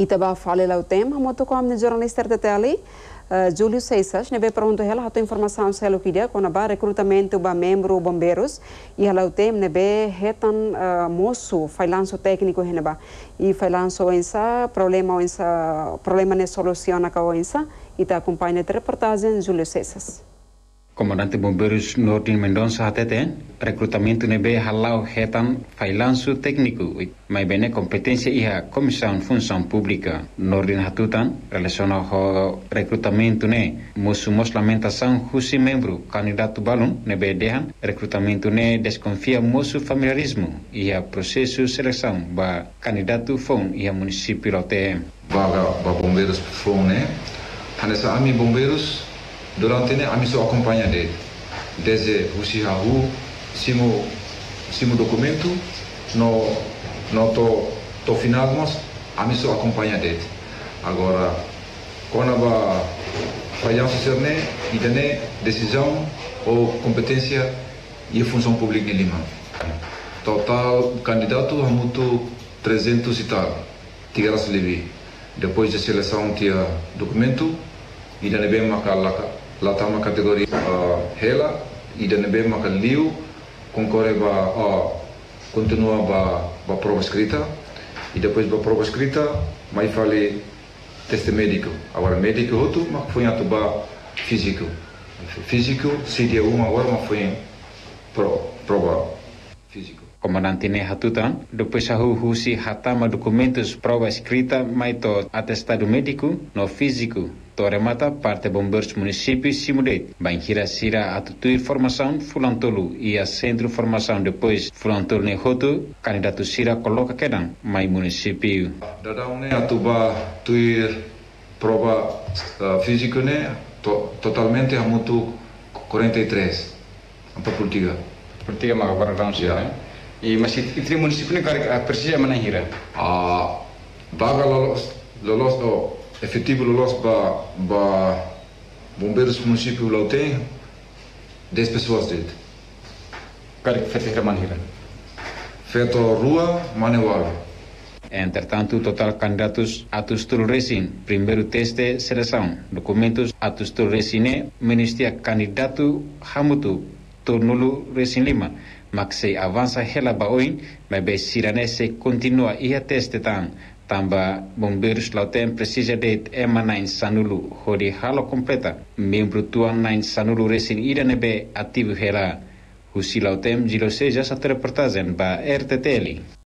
Itaba fale lá o tema, moto com a jornalista RTT ali, uh, Júlio Seisas, neve pergunta ela, a informação se ela queria, com a recrutamento ba membro bombeiros, e ela o tema neve retan uh, moço, failanço técnico heneba, e failanço ensa, problema ensa, problema ne soluciona ka ensa, e tá acompanha a reportagem Júlio Seisas. Comandante Bombeiros Nordin Mendonça hatete, recrutamento nebe halau hetan failanço técnico, mas bene competência iha comissão função pública. Nordin hatutan, relaciona ho recrutamento ne, musu mos lamentação husi membro candidato balun nebe dehan, recrutamento ne desconfia musu familiarismo, iha processo seleção ba candidato fon iha município lote. Vaga ba bombeiros fon ne, hanesa ami bombeiros durante ne ami so acompanha dele desde o sihahu simo simo documento no no to to final mas ami so acompanha dele agora quando ba falhança ser ne idane decisão ou competência e função pública em Lima. Total candidato a muito 300 e tal tigaras levi depois de seleção tinha documento ida nebe maka laka latama kategori uh, hela ida nebe maka liu concorre ba uh, continua ba ba prova escrita e depois ba prova escrita mai fale teste médico. Agora médico outro mas foi ato ba físico. Físico seria uma agora mas foi pro, prova físico. Comandante ne hatutan, depois sahu husi hatama documentos prova escrita mai to atestado médico no físico to remata parte bombeiros município Simudet. Banhira sira atutuir formação fulantolu e a centro formação depois fulantolu ne hotu candidato sira coloca quedan mai município. Dadang ne atuba tuir prova uh, físico ne to, totalmente a mutu 43 apa pultiga. Pultiga maka barang Ya. yeah. E mas itri município ne kar persia mana hira. a vaga lolos lolos o efetivo lolos ba ba bombeiros município lá tem 10 pessoas dentro Kar fetihra mana hira. feito rua manual Entretanto, total candidatos atus tul resin, primeiro teste seleção, documentos atus tul resine, ministia candidato hamutu turnulu resin lima, maksei avança hela baoin, mas be siranese continua. Ia teste tan, tamba bombeiros lautem precisa de emanain sanulu, hori halo completa, membro tuan nain sanulu resin ira nebe ativo hela, Husi lautem jilo seja sa reportagem ba RTTL.